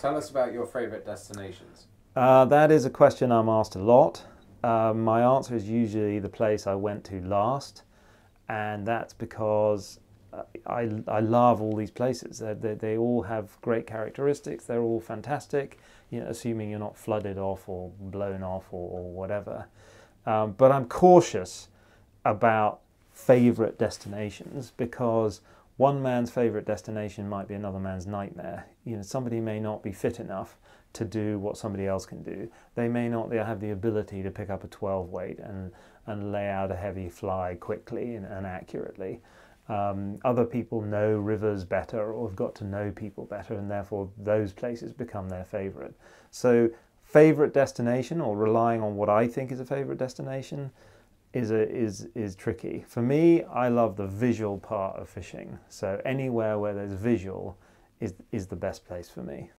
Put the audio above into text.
Tell us about your favourite destinations. Uh, that is a question I'm asked a lot. Uh, my answer is usually the place I went to last, and that's because I, I love all these places. They, they, they, all have great characteristics. They're all fantastic, you know, assuming you're not flooded off or blown off or, or whatever. Um, but I'm cautious about favorite destinations because one man's favorite destination might be another man's nightmare. You know, somebody may not be fit enough to do what somebody else can do. They may not have the ability to pick up a 12 weight and, and lay out a heavy fly quickly and, and accurately. Um, other people know rivers better or have got to know people better, and therefore those places become their favorite. So, favorite destination or relying on what I think is a favorite destination is a, is is tricky. For me, I love the visual part of fishing. So anywhere where there's visual is is the best place for me.